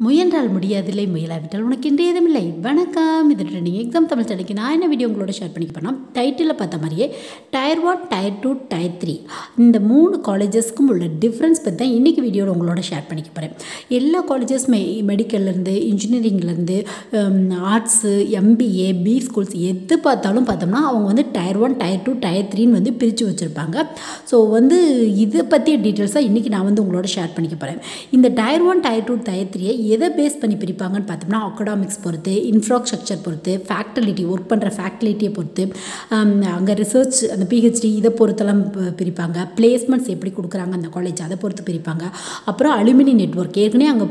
முயன்றால் முடியாதில்லை முயலாவிட்டால் உனக்கு இன்றே எதுவுமில்லை. வணக்கம். இது ட்ரெண்டிங் எக்ஸாம் தமிழ் ஸ்டடிக்கு நான் என்ன வீடியோ உங்களோட ஷேர் பண்ணிக்க போனால் டைட்டிலில் பார்த்த மாதிரியே tier one tier two tier three இந்த மூணு காலேஜஸ்க்கும் உள்ள டிஃப்ரென்ஸ் பற்றி தான் இன்றைக்கி வீடியோவில் உங்களோட ஷேர் பண்ணிக்க போகிறேன் எல்லா காலேஜஸ் மெ மெடிக்கல்லேருந்து இன்ஜினியரிங்லேருந்து ஆர்ட்ஸு எம்பிஏ பி ஸ்கூல்ஸ் எது பார்த்தாலும் பார்த்தோம்னா அவங்க வந்து tier one tier two tier த்ரீன்னு வந்து பிரித்து வச்சுருப்பாங்க. ஸோ வந்து இதை பற்றிய டீட்டெயில்ஸாக இன்றைக்கி நான் வந்து உங்களோட ஷேர் பண்ணிக்க போகிறேன் இந்த tier one tier two tier த்ரீயை எதை பேஸ் பண்ணி பிரிப்பாங்கன்னு பார்த்தோம்னா அக்கடாமிக்ஸ் பொறுத்து இன்ஃப்ராஸ்ட்ரக்சர் பொறுத்து ஃபேக்டலிட்டி ஒர்க் பண்ணுற ஃபேக்டலிட்டியை பொறுத்து அங்கே ரிசர்ச் அந்த பிஹெச்டி இதை பொறுத்தெல்லாம் பிரிப்பாங்க. பிளேஸ்மெண்ட்ஸ் எப்படி கொடுக்குறாங்க அந்த காலேஜ் அதை பொறுத்து பிரிப்பாங்க. அப்புறம் அலுமினி நெட்ஒர்க் ஏற்கனவே அங்கே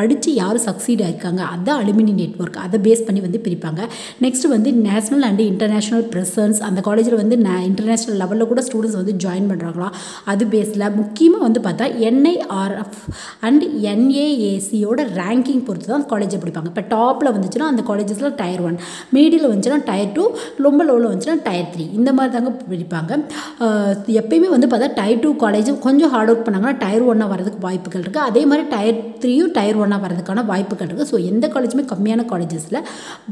படித்து யார் சக்சீட் ஆகிருக்காங்க அதுதான் அலுமினி நெட்ஒர்க் அதை பேஸ் பண்ணி வந்து பிரிப்பாங்க. நெக்ஸ்ட் வந்து நேஷனல் அண்ட் இன்டர்நேஷ்னல் ப்ரெசன்ஸ் அந்த காலேஜில் வந்து இன்டர்நேஷ்னல் லெவலில் கூட ஸ்டூடெண்ட்ஸ் வந்து ஜாயின் பண்ணுறாங்களா அது பேஸில் முக்கியமாக வந்து பார்த்தா என்ஐஆர்எஃப் அண்ட் என்ஏஏசியோட ரேங்கிங் பொறுத்து தான் காலேஜை பிடிப்பாங்க. இப்போ டாப்பில் வந்துச்சுன்னா அந்த காலேஜஸில் டயர் ஒன் மீடியில் வந்துச்சுன்னா டயர் டூ ரொம்ப லோவில் வந்துச்சுன்னா டயர் த்ரீ இந்த மாதிரி தாங்க பிடிப்பாங்க. எப்பயுமே வந்து பார்த்தா டயர் டூ காலேஜ் கொஞ்சம் ஹார்ட் ஒர்க் பண்ணாங்கன்னா டயர் ஒன்னாக வரதுக்கு வாய்ப்புகள் இருக்குது அதே மாதிரி டயர் த்ரீயும் டயர் ஒன்னாக வரதுக்கான வாய்ப்புகள் இருக்குது ஸோ எந்த காலேஜுமே கம்மியான காலேஜஸில்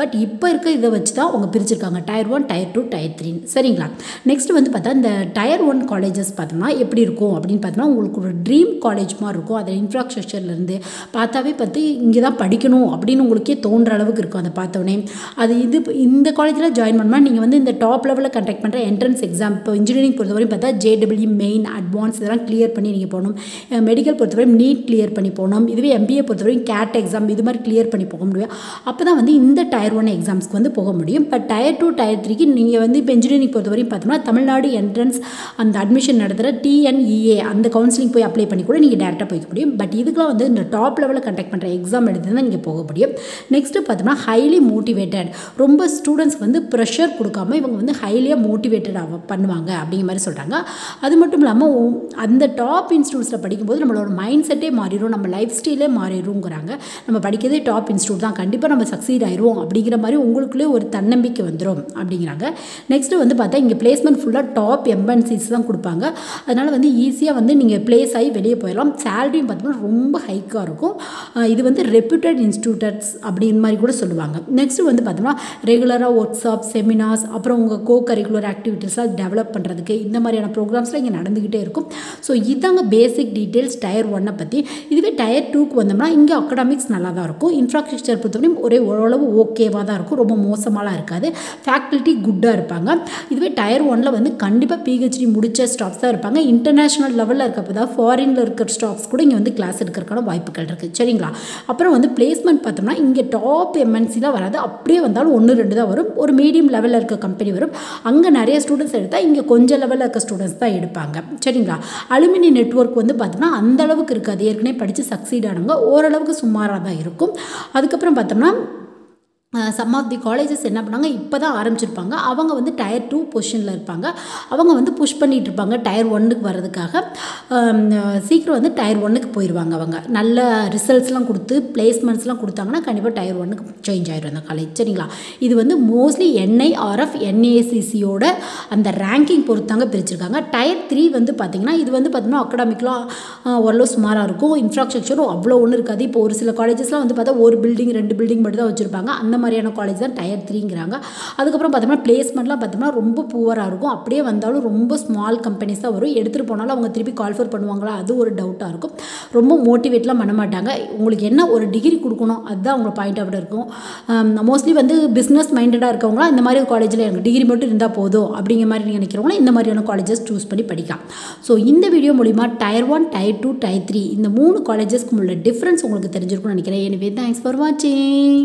பட் இப்போ இருக்க இதை வச்சு தான் அவங்க பிரிச்சிருக்காங்க. Tier one tier two tier three சரிங்களா? நெக்ஸ்ட் வந்து பார்த்தா இந்த டயர் ஒன் காலேஜஸ் பார்த்தோம்னா எப்படி இருக்கும்? அப்படின்னு பார்த்தோம்னா உங்களுக்கு ஒரு ட்ரீம் காலேஜ் மாதிரி இருக்கும். அதில் இன்ஃப்ராஸ்ட்ரக்சர்லேருந்து பார்த்தாவே பார்த்து இங்கே தான் படிக்கணும் அப்படின்னு உங்களுக்கே தோன்ற அளவுக்கு இருக்கும் அதை பார்த்தோன்னே. அது இது இந்த காலேஜில் ஜாயின் பண்ணால் நீங்கள் வந்து இந்த டாப் லெவலில் கண்டக்ட் பண்ணுற என்ட்ரன்ஸ் எக்ஸாம் இப்போ இன்ஜினியரிங் பொறுத்தவரையும் பார்த்தா ஜேடபிள்யூ மெயின் அட்வான்ஸ் இதெல்லாம் கிளியர் பண்ணி நீங்கள் போகணும். மெடிக்கல் பொறுத்தவரையும் நீட் கிளியர் பண்ணி போகணும். இதுவே எம்பிஏ பொறுத்தவரையும் கேட் எக்ஸாம் இது மாதிரி கிளியர் பண்ணி போக முடியும். அப்போ தான் வந்து இந்த டயர் ஒன் எக்ஸாம்ஸ்க்கு வந்து போக முடியும். இப்போ டயர் டூ டயர் த்ரீக்கு நீங்கள் வந்து இப்போ இன்ஜினியரிங் பொறுத்தவரையும் பார்த்தோம்னா தமிழ்நாடு என்ட்ரன்ஸ் அந்த அட்மிஷன் நடத்துகிற டிஎன்இஏ அந்த கவுன்சிலிங் போய் அப்ளை பண்ணி கூட நீங்கள் டேரெக்டாக போய்க்க முடியும். பட் இதுக்கெலாம் வந்து இந்த டாப் லெவலில் கண்டக்ட் பண்ணுற எக்ஸாம் எடுத்து தான் நீங்கள் போக முடியும் நெக்ஸ்ட்டு பார்த்தோம்னா ஹைலி மோட்டிவேட்டட் ரொம்ப ஸ்டூடெண்ட்ஸ் வந்து ப்ரெஷர் கொடுக்காம இவங்க வந்து ஹைலியாக மோட்டிவேட்டட் ஆக பண்ணுவாங்க அப்படிங்கிற மாதிரி சொல்கிறாங்க அது மட்டும் இல்லாமல் அந்த டாப் இன்ஸ்டியூட்ஸில் படிக்கும்போது நம்மளோட மைண்ட் செட்டே மாறிடும் நம்ம லைஃப் ஸ்டைலே மாறிடுங்கிறாங்க நம்ம படிக்கிறதே டாப் இன்ஸ்டியூட் தான். கண்டிப்பாக நம்ம சக்சீட் ஆயிடுவோம் அப்படிங்கிற மாதிரி உங்களுக்குள்ளே ஒரு தன்னம்பிக்கை வந்துடும் அப்படிங்கிறாங்க. நெக்ஸ்ட்டு வந்து பார்த்தா இங்கே பிளேஸ்மெண்ட் ஃபுல்லாக டாப் எம்பன்சிஸ் தான் கொடுப்பாங்க. அதனால் வந்து ஈஸியாக வந்து நீங்கள் பிளேஸ் ஆகி வெளியே போயிடலாம். சேலரியும் பார்த்தோம்னா ரொம்ப ஹைக்காக இருக்கும். இது வந்து ரெப்யூட்டட் இன்ஸ்டியூட்டர்ஸ் அப்படின்னு மாதிரி கூட சொல்லுவாங்க. நெக்ஸ்ட்டு வந்து பார்த்தோம்னா ரெகுலராக ஒர்க் ஷாப் செமினார்ஸ் அப்புறம் உங்கள் கோ கரிக்குலர் ஆக்டிவிட்டீஸ்லாம் டெவலப் பண்ணுறதுக்கு இந்த மாதிரியான ப்ரோக்ராம்ஸ்லாம் இங்கே நடந்துக்கிட்டே இருக்கும். ஸோ இதாங்க பேசிக் டீட்டெயில்ஸ் டயர் ஒன்னை பற்றி இதுவே டயர் டூக்கு வந்தோம்னா இங்கே அக்கடாமிக்ஸ் நல்லா தான் இருக்கும். இன்ஃப்ராஸ்ட்ரக்சர் பொறுத்தவரையும் ஒரே ஓரளவு ஓகேவாக தான் இருக்கும். ரொம்ப மோசமாலாம் இருக்காது. ஃபேக்கல்ட்டி குட்டாக இருப்பாங்க. இதுவே டயர் ஒனில் வந்து கண்டிப்பாக பிஹெச்டி முடித்த ஸ்டாஃப்ஸ் தான் இருப்பாங்க. இன்டர்நேஷ்னல் லெவலில் இருக்கப்போ தான் ஃபாரினில் இருக்கிற ஸ்டாஃப்ஸ் கூட இங்கே வந்து கிளாஸ் எடுக்கிறதுக்கான வாய்ப்புகள் இருக்குது சரிங்களா? அப்புறம் வந்து பிளேஸ்மெண்ட் பார்த்தோம்னா இங்கே டாப் எம்என்சிலாம் வராது. அப்படியே வந்தாலும் ஒன்று ரெண்டு தான் வரும். ஒரு மீடியம் லெவலில் இருக்க கம்பெனி வரும். அங்கே நிறைய ஸ்டூடெண்ட்ஸ் எடுத்தால் இங்கே கொஞ்சம் லெவலில் இருக்க ஸ்டூடெண்ட்ஸ் தான் எடுப்பாங்க. சரிங்களா? அலுமினி நெட்ஒர்க் வந்து பார்த்தோம்னா அந்த அளவுக்கு இருக்காது. ஏற்கனவே படித்து சக்சீட் ஆனவங்க ஓரளவுக்கு சுமாராக தான் இருக்கும். அதுக்கப்புறம் பார்த்தோம்னா சம் ஆஃப் தி காலேஜஸ் என்ன பண்ணாங்க? இப்போ தான் ஆரம்பிச்சிருப்பாங்க. அவங்க வந்து டயர் டூ பொசிஷனில் இருப்பாங்க. அவங்க வந்து புஷ் பண்ணிகிட்டு இருப்பாங்க டயர் ஒன்னுக்கு வர்றதுக்காக. சீக்கிரம் வந்து டயர் ஒன்னுக்கு போயிடுவாங்க அவங்க. நல்ல ரிசல்ட்ஸ்லாம் கொடுத்து பிளேஸ்மெண்ட்ஸ்லாம் கொடுத்தாங்கன்னா கண்டிப்பாக டயர் ஒன்னுக்கு சேஞ்ச் ஆயிடும் அந்த காலேஜ் சரிங்களா? இது வந்து மோஸ்ட்லி என்ஐஆர்எஃப் என்ஏசிசியோட அந்த ரேங்கிங் பொறுத்தாங்க பிரிச்சிருக்காங்க. டயர் த்ரீ வந்து பார்த்திங்கன்னா இது வந்து பார்த்திங்கன்னா அக்கடாமிக்லாம் ஓரளவு சுமாராக இருக்கும். இன்ஃப்ராஸ்ட்ரக்சரும் அவ்வளோ ஒன்றும் இருக்காது. இப்போ ஒரு சில காலேஜஸ்லாம் வந்து பார்த்தா ஒரு பில்டிங் ரெண்டு பில்டிங் மட்டும் தான் வச்சுருப்பாங்க. அந்த மாதிரியான காலேஜ் தான் டயர் த்ரீங்கிறாங்க அதுக்கப்புறம் பார்த்தோம்னா பிளேஸ்மெண்ட்லாம் பார்த்தோம்னா ரொம்ப புவராக இருக்கும். அப்படியே வந்தாலும் ரொம்ப ஸ்மால் கம்பெனிஸ் தான் வரும். எடுத்துகிட்டு போனாலும் அவங்க திருப்பி கால்ஃபர் பண்ணுவாங்களா? அது ஒரு டவுட்டாக இருக்கும். ரொம்ப மோட்டிவேட்லாம் பண்ண மாட்டாங்க. உங்களுக்கு என்ன ஒரு டிகிரி கொடுக்கணும்? அதுதான் அவங்க பாயிண்ட் ஆஃப் இருக்கும். மோஸ்ட்லி வந்து பிஸ்னஸ் மைண்டடாக இருக்கவங்களாம் இந்த மாதிரி காலேஜில் எனக்கு டிகிரி மட்டும் இருந்தால் போதும் அப்படிங்கிற மாதிரி நீங்கள் நினைக்கிறவங்களாம் இந்த மாதிரியான காலேஜஸ் சூஸ் பண்ணி படிக்கலாம். ஸோ இந்த வீடியோ மூலிமா tier one tier two tier three இந்த மூணு காலேஜஸ்க்கு உள்ள டிஃப்ரென்ஸ் உங்களுக்கு தெரிஞ்சிருக்கும்னு நினைக்கிறேன். எனவே தேங்க்ஸ் ஃபார் வாட்சிங்